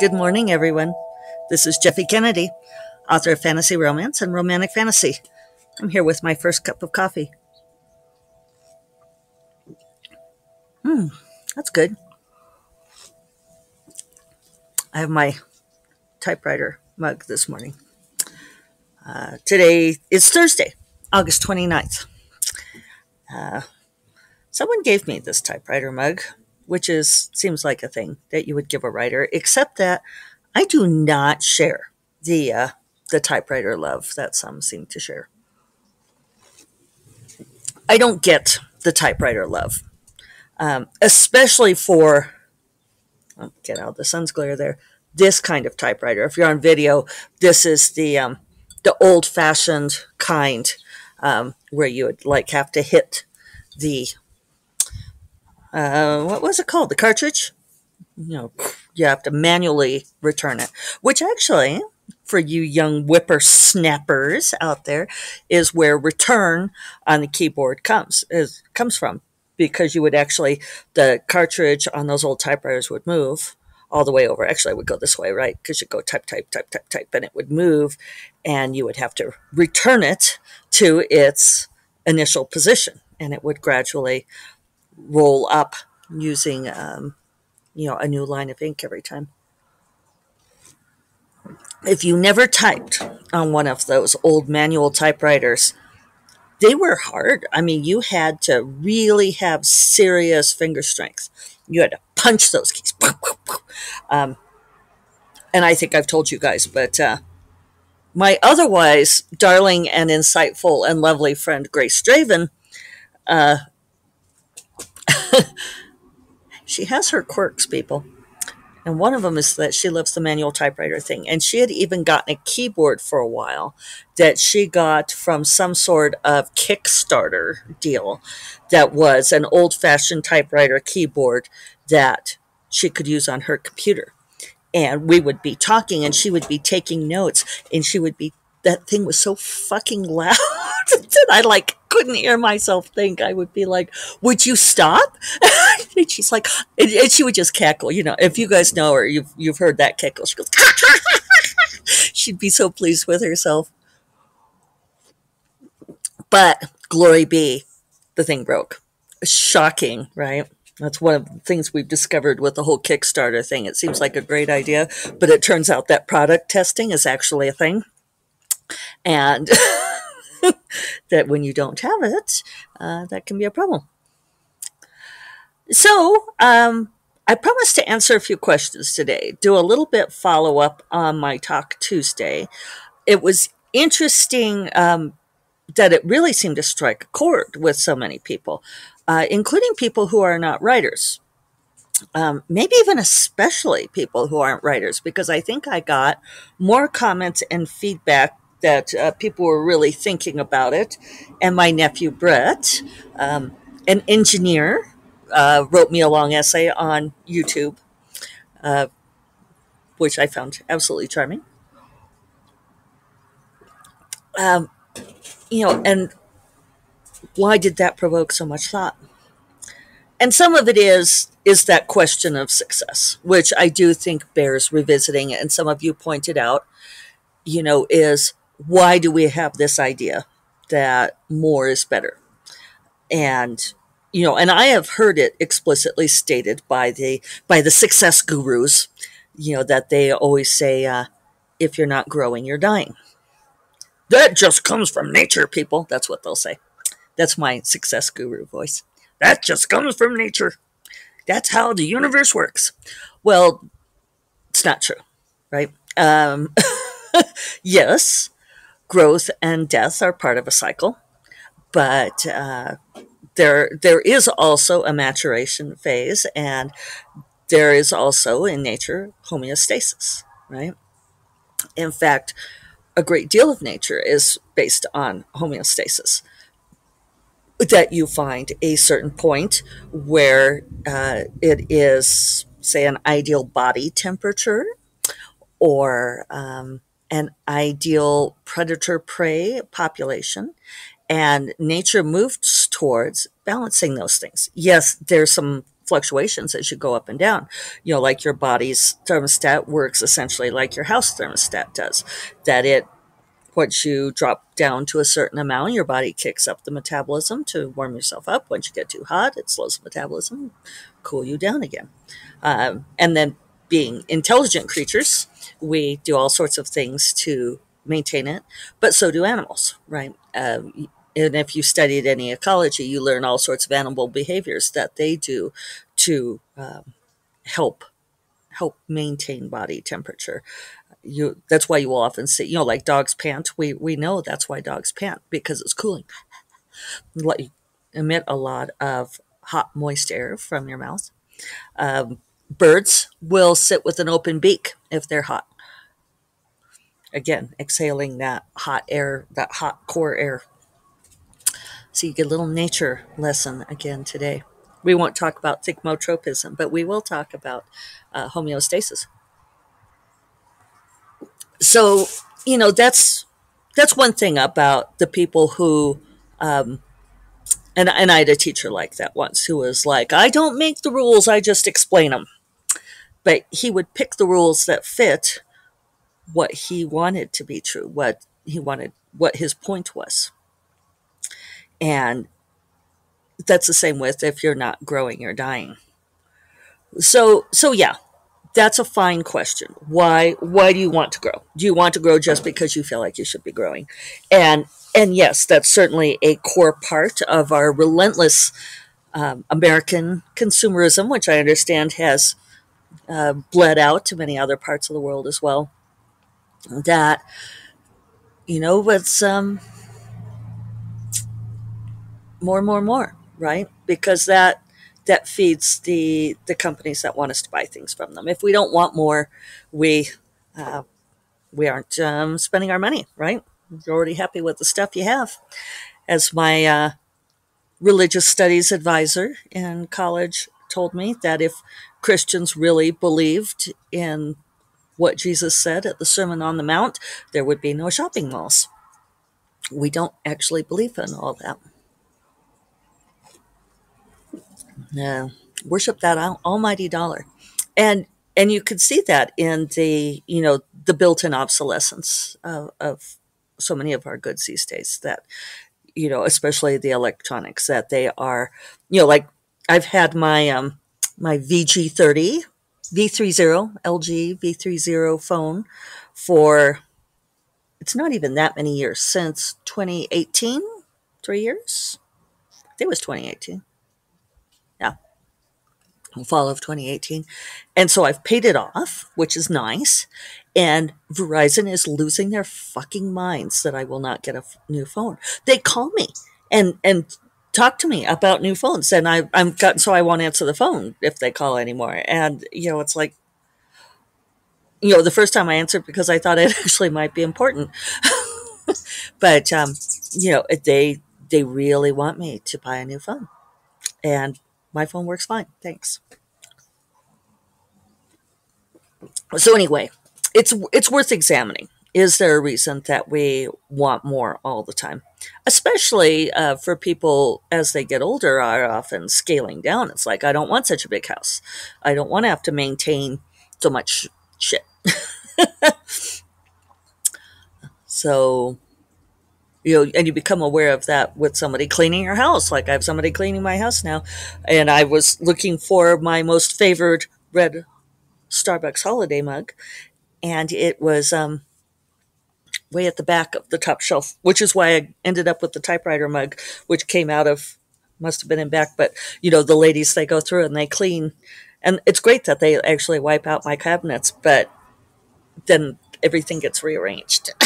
Good morning, everyone. This is Jeffe Kennedy, author of fantasy romance and romantic fantasy. I'm here with my first cup of coffee. Hmm, that's good. I have my typewriter mug this morning. Uh, today is Thursday, August 29th. Uh, someone gave me this typewriter mug which is seems like a thing that you would give a writer, except that I do not share the uh, the typewriter love that some seem to share. I don't get the typewriter love, um, especially for oh, get out the sun's glare there. This kind of typewriter. If you're on video, this is the um, the old fashioned kind um, where you would like have to hit the uh, what was it called? The cartridge? You know, you have to manually return it, which actually, for you young whippersnappers out there, is where return on the keyboard comes is comes from, because you would actually the cartridge on those old typewriters would move all the way over. Actually, I would go this way, right? Because you go type, type, type, type, type, and it would move, and you would have to return it to its initial position, and it would gradually roll up using, um, you know, a new line of ink every time. If you never typed on one of those old manual typewriters, they were hard. I mean, you had to really have serious finger strength. You had to punch those keys. Um, and I think I've told you guys, but uh, my otherwise darling and insightful and lovely friend Grace Draven uh, she has her quirks, people. And one of them is that she loves the manual typewriter thing. And she had even gotten a keyboard for a while that she got from some sort of Kickstarter deal that was an old fashioned typewriter keyboard that she could use on her computer. And we would be talking and she would be taking notes and she would be, that thing was so fucking loud that I like couldn't hear myself think. I would be like, "Would you stop?" and she's like, and, and, she would just cackle. You know, if you guys know her, you've you've heard that cackle. She goes, she'd be so pleased with herself. But glory be, the thing broke. Shocking, right? That's one of the things we've discovered with the whole Kickstarter thing. It seems like a great idea, but it turns out that product testing is actually a thing. And that when you don't have it, uh, that can be a problem. So, um, I promised to answer a few questions today, do a little bit follow up on my talk Tuesday. It was interesting um, that it really seemed to strike a chord with so many people, uh, including people who are not writers. Um, maybe even especially people who aren't writers, because I think I got more comments and feedback that uh, people were really thinking about it. And my nephew Brett, um, an engineer, uh, wrote me a long essay on YouTube, uh, which I found absolutely charming. Um, you know, and why did that provoke so much thought? And some of it is is that question of success, which I do think bears revisiting. And some of you pointed out, you know, is why do we have this idea that more is better? And you know, and I have heard it explicitly stated by the by the success gurus, you know, that they always say, uh, if you're not growing, you're dying. That just comes from nature, people. That's what they'll say. That's my success guru voice. That just comes from nature. That's how the universe works. Well, it's not true, right? Um, yes, growth and death are part of a cycle, but uh, there there is also a maturation phase, and there is also in nature homeostasis, right? In fact, a great deal of nature is based on homeostasis. That you find a certain point where uh, it is, say, an ideal body temperature, or um, an ideal predator prey population. And nature moves towards balancing those things. Yes, there's some fluctuations as you go up and down. You know, like your body's thermostat works essentially like your house thermostat does, that it once you drop down to a certain amount, your body kicks up the metabolism to warm yourself up. Once you get too hot, it slows the metabolism, cool you down again. Um, and then, being intelligent creatures, we do all sorts of things to maintain it, but so do animals, right? Uh, and if you studied any ecology, you learn all sorts of animal behaviors that they do to um, help help maintain body temperature. You that's why you will often see, you know, like dogs pant. We we know that's why dogs pant because it's cooling. Let you emit a lot of hot, moist air from your mouth. Um, birds will sit with an open beak if they're hot. Again, exhaling that hot air, that hot core air so you get a little nature lesson again today. We won't talk about thigmotropism, but we will talk about uh, homeostasis. So you know that's that's one thing about the people who, um, and and I had a teacher like that once who was like, I don't make the rules, I just explain them. But he would pick the rules that fit what he wanted to be true, what he wanted, what his point was. And that's the same with if you're not growing, you're dying. So, so yeah, that's a fine question. Why, why do you want to grow? Do you want to grow just because you feel like you should be growing? And, and yes, that's certainly a core part of our relentless um, American consumerism, which I understand has uh, bled out to many other parts of the world as well. That, you know, it's, um, more, more, more, right? Because that that feeds the the companies that want us to buy things from them. If we don't want more, we uh, we aren't um, spending our money, right? You're already happy with the stuff you have. As my uh, religious studies advisor in college told me, that if Christians really believed in what Jesus said at the Sermon on the Mount, there would be no shopping malls. We don't actually believe in all that. Yeah, worship that almighty dollar, and and you can see that in the you know the built-in obsolescence of, of so many of our goods these days. That you know, especially the electronics, that they are you know like I've had my um my VG30 V30 LG V30 phone for it's not even that many years since 2018 three years it was 2018 Yeah, fall of 2018. And so I've paid it off, which is nice. And Verizon is losing their fucking minds that I will not get a f- new phone. They call me and, and talk to me about new phones. And I, I'm gotten so I won't answer the phone if they call anymore. And, you know, it's like, you know, the first time I answered because I thought it actually might be important. but, um, you know, they, they really want me to buy a new phone. And my phone works fine. Thanks. So anyway, it's it's worth examining. Is there a reason that we want more all the time? Especially uh, for people as they get older are often scaling down. It's like I don't want such a big house. I don't want to have to maintain so much shit. so you know, and you become aware of that with somebody cleaning your house. Like I have somebody cleaning my house now, and I was looking for my most favored red Starbucks holiday mug, and it was um, way at the back of the top shelf, which is why I ended up with the typewriter mug, which came out of must have been in back. But you know, the ladies they go through and they clean, and it's great that they actually wipe out my cabinets, but then everything gets rearranged.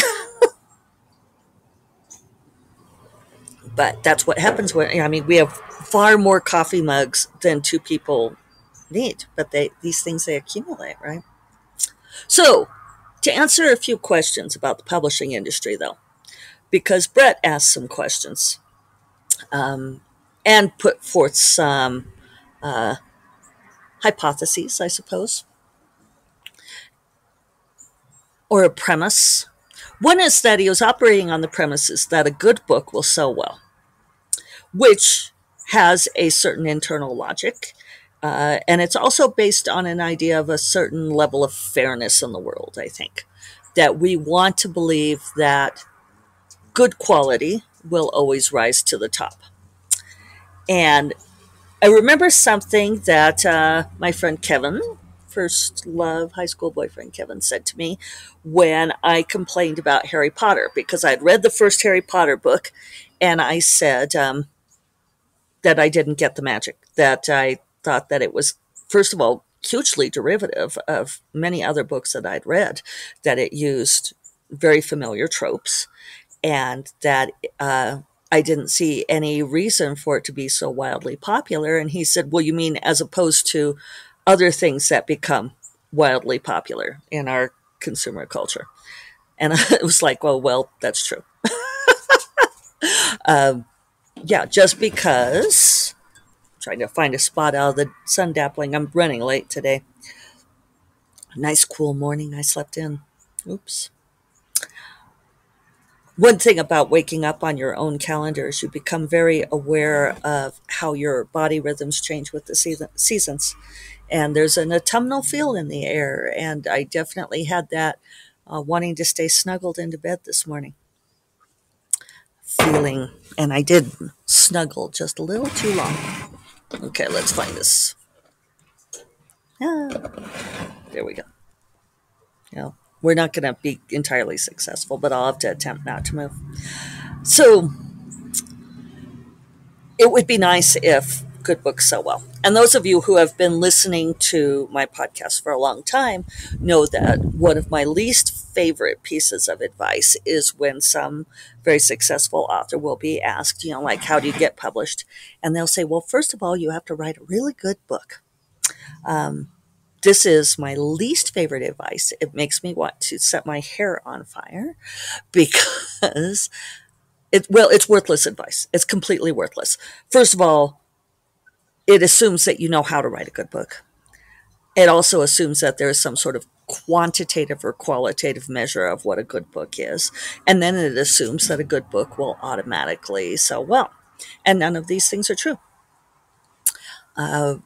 but that's what happens when I mean we have far more coffee mugs than two people need, but they these things they accumulate, right? So, to answer a few questions about the publishing industry, though, because Brett asked some questions um, and put forth some uh, hypotheses, I suppose, or a premise. One is that he was operating on the premises that a good book will sell well which has a certain internal logic. Uh, and it's also based on an idea of a certain level of fairness in the world, I think. That we want to believe that good quality will always rise to the top. And I remember something that uh, my friend Kevin, first love high school boyfriend Kevin, said to me when I complained about Harry Potter because I'd read the first Harry Potter book and I said um, that I didn't get the magic, that I thought that it was, first of all, hugely derivative of many other books that I'd read, that it used very familiar tropes, and that uh, I didn't see any reason for it to be so wildly popular. And he said, Well, you mean as opposed to other things that become wildly popular in our consumer culture? And I was like, Well, well, that's true. um, yeah, just because trying to find a spot out of the sun dappling. I'm running late today. nice cool morning I slept in. Oops. One thing about waking up on your own calendar is you become very aware of how your body rhythms change with the season, seasons. And there's an autumnal feel in the air. And I definitely had that uh, wanting to stay snuggled into bed this morning. Feeling, and I did snuggle just a little too long. Okay, let's find this. Ah, there we go. Yeah, we're not going to be entirely successful, but I'll have to attempt not to move. So it would be nice if good books sell well. And those of you who have been listening to my podcast for a long time know that one of my least favorite pieces of advice is when some very successful author will be asked, you know, like, how do you get published? And they'll say, well, first of all, you have to write a really good book. Um, this is my least favorite advice. It makes me want to set my hair on fire because it, well, it's worthless advice. It's completely worthless. First of all, it assumes that you know how to write a good book. It also assumes that there is some sort of quantitative or qualitative measure of what a good book is. And then it assumes that a good book will automatically sell well. And none of these things are true. Uh,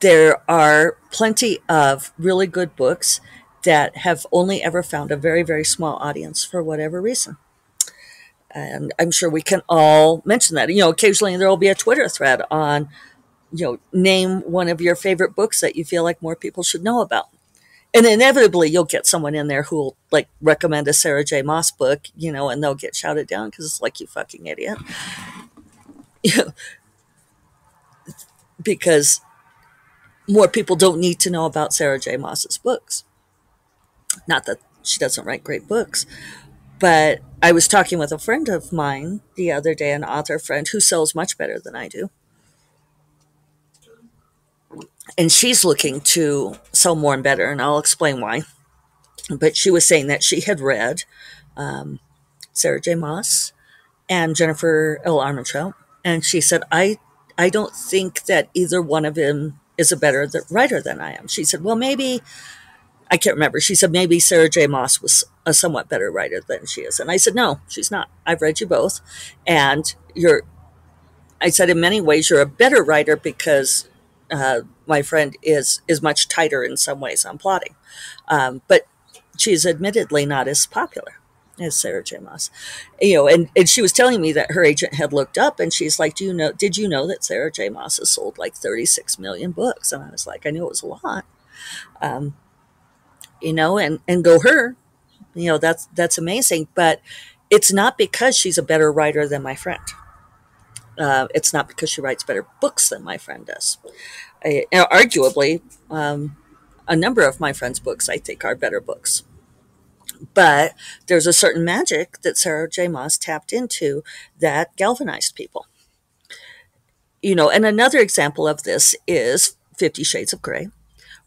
there are plenty of really good books that have only ever found a very, very small audience for whatever reason. And I'm sure we can all mention that. You know, occasionally there will be a Twitter thread on, you know, name one of your favorite books that you feel like more people should know about and inevitably you'll get someone in there who'll like recommend a Sarah J. Maas book, you know, and they'll get shouted down because it's like you fucking idiot. because more people don't need to know about Sarah J. Maas's books. Not that she doesn't write great books, but I was talking with a friend of mine the other day, an author friend who sells much better than I do and she's looking to sell more and better, and I'll explain why. But she was saying that she had read um, Sarah J. Maas and Jennifer L. Armentrout, and she said, "I I don't think that either one of them is a better writer than I am." She said, "Well, maybe." I can't remember. She said maybe Sarah J. Maas was a somewhat better writer than she is. And I said, no, she's not. I've read you both. And you're, I said, in many ways, you're a better writer because uh, my friend is is much tighter in some ways on plotting, um, but she's admittedly not as popular as Sarah J. Maas. You know, and, and she was telling me that her agent had looked up and she's like, Do you know did you know that Sarah J. Maas has sold like 36 million books? And I was like, I knew it was a lot. Um, you know, and, and go her. You know, that's that's amazing. But it's not because she's a better writer than my friend. Uh, it's not because she writes better books than my friend does. I, arguably, um, a number of my friend's books I think are better books. But there's a certain magic that Sarah J. Maas tapped into that galvanized people. You know, and another example of this is Fifty Shades of Grey,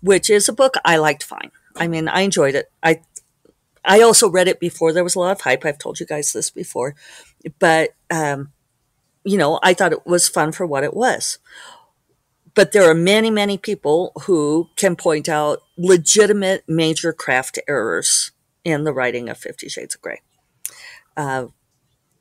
which is a book I liked fine. I mean, I enjoyed it. I I also read it before there was a lot of hype. I've told you guys this before, but um, you know, I thought it was fun for what it was. But there are many, many people who can point out legitimate major craft errors in the writing of Fifty Shades of Grey. Uh,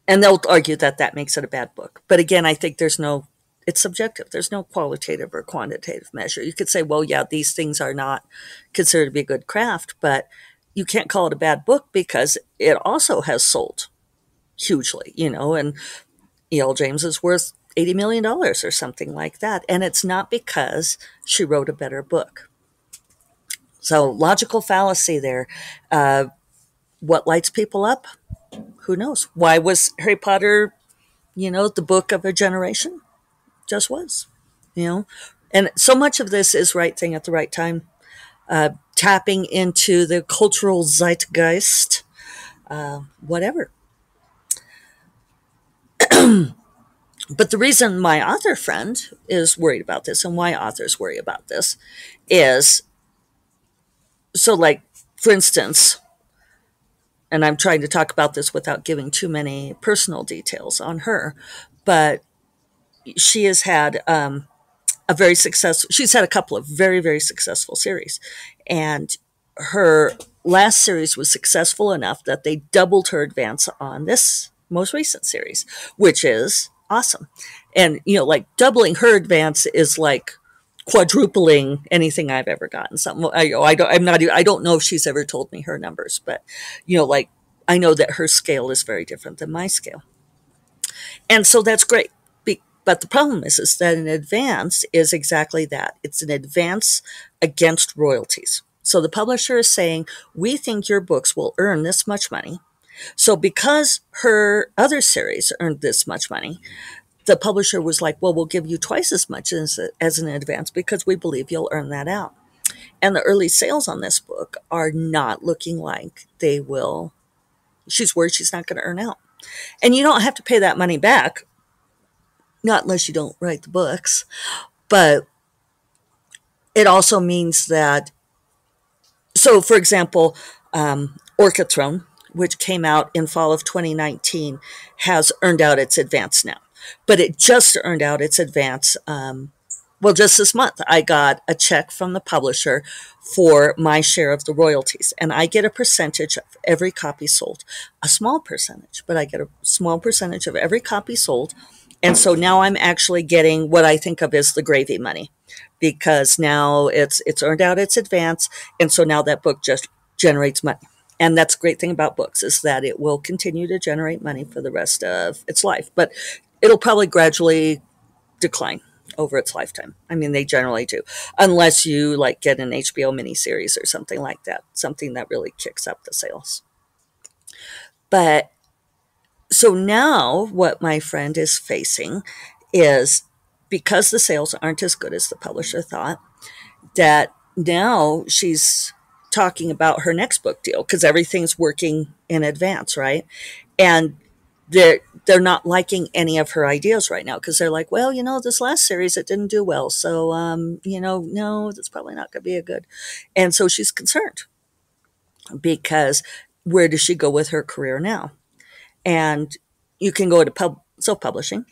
and they'll argue that that makes it a bad book. But again, I think there's no it's subjective. There's no qualitative or quantitative measure. You could say, well, yeah, these things are not considered to be a good craft, but you can't call it a bad book because it also has sold hugely, you know, and E.L. James is worth $80 million or something like that. And it's not because she wrote a better book. So, logical fallacy there. Uh, what lights people up? Who knows? Why was Harry Potter, you know, the book of a generation? Just was, you know? And so much of this is right thing at the right time, uh, tapping into the cultural zeitgeist, uh, whatever. but the reason my author friend is worried about this and why authors worry about this is so like for instance and i'm trying to talk about this without giving too many personal details on her but she has had um, a very successful she's had a couple of very very successful series. And her last series was successful enough that they doubled her advance on this most recent series which is awesome and you know like doubling her advance is like quadrupling anything I've ever gotten. Something I, oh, I don't, I'm not, I don't know if she's ever told me her numbers, but you know, like I know that her scale is very different than my scale. And so that's great. But the problem is, is that an advance is exactly that. It's an advance against royalties. So the publisher is saying, we think your books will earn this much money. So because her other series earned this much money, the publisher was like, well, we'll give you twice as much as, as an advance because we believe you'll earn that out. And the early sales on this book are not looking like they will. She's worried she's not going to earn out. And you don't have to pay that money back, not unless you don't write the books. But it also means that, so for example, um, Orchid Throne, which came out in fall of 2019, has earned out its advance now but it just earned out its advance. Um, well, just this month, I got a check from the publisher for my share of the royalties, and I get a percentage of every copy sold. A small percentage, but I get a small percentage of every copy sold. And so now I'm actually getting what I think of as the gravy money because now it's it's earned out its advance and so now that book just generates money and that's great thing about books is that it will continue to generate money for the rest of its life but it'll probably gradually decline over its lifetime. I mean, they generally do, unless you like get an HBO miniseries or something like that, something that really kicks up the sales. But so now what my friend is facing is because the sales aren't as good as the publisher thought, that now she's talking about her next book deal because everything's working in advance, right? And they're they're not liking any of her ideas right now because they're like, well, you know, this last series it didn't do well, so um, you know, no, that's probably not going to be a good. And so she's concerned because where does she go with her career now? And you can go to pub self publishing.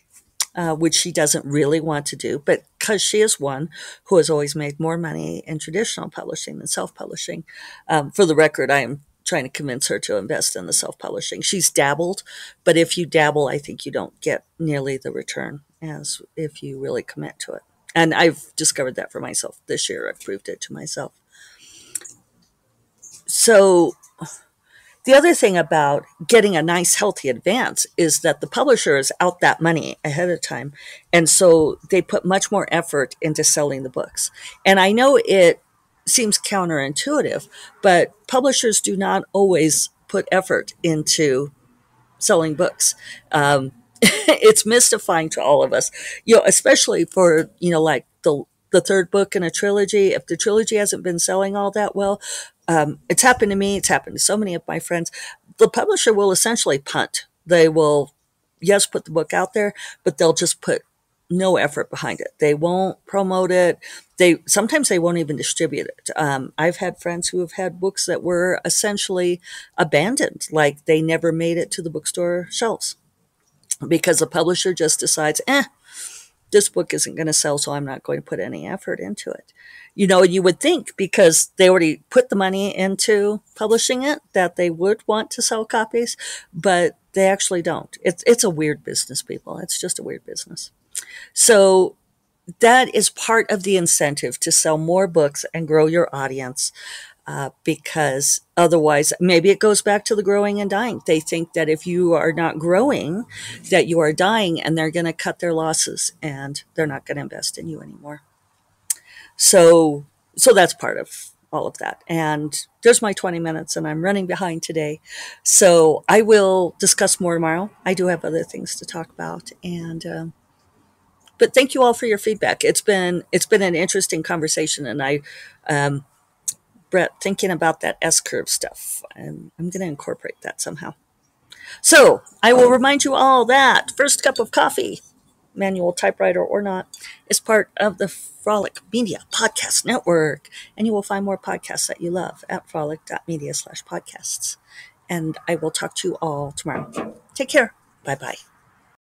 Uh, which she doesn't really want to do, but because she is one who has always made more money in traditional publishing than self publishing. Um, for the record, I am trying to convince her to invest in the self publishing. She's dabbled, but if you dabble, I think you don't get nearly the return as if you really commit to it. And I've discovered that for myself this year. I've proved it to myself. So, the other thing about getting a nice, healthy advance is that the publisher is out that money ahead of time. And so they put much more effort into selling the books. And I know it seems counterintuitive, but publishers do not always put effort into selling books. Um, it's mystifying to all of us, you know, especially for, you know, like the, the third book in a trilogy. If the trilogy hasn't been selling all that well, um, it's happened to me. It's happened to so many of my friends. The publisher will essentially punt. They will, yes, put the book out there, but they'll just put no effort behind it. They won't promote it. They sometimes they won't even distribute it. Um, I've had friends who have had books that were essentially abandoned, like they never made it to the bookstore shelves because the publisher just decides, eh, this book isn't going to sell, so I'm not going to put any effort into it. You know, you would think because they already put the money into publishing it that they would want to sell copies, but they actually don't. It's it's a weird business, people. It's just a weird business. So that is part of the incentive to sell more books and grow your audience. Uh, because otherwise, maybe it goes back to the growing and dying. They think that if you are not growing, that you are dying, and they're going to cut their losses and they're not going to invest in you anymore. So, so that's part of all of that. And there's my 20 minutes, and I'm running behind today. So I will discuss more tomorrow. I do have other things to talk about, and um, but thank you all for your feedback. It's been it's been an interesting conversation, and I, um, Brett, thinking about that S curve stuff, and I'm going to incorporate that somehow. So I will oh. remind you all that first cup of coffee, manual typewriter or not, is part of the Frolic Media Podcast Network, and you will find more podcasts that you love at frolic.media slash podcasts. And I will talk to you all tomorrow. Take care. Bye bye.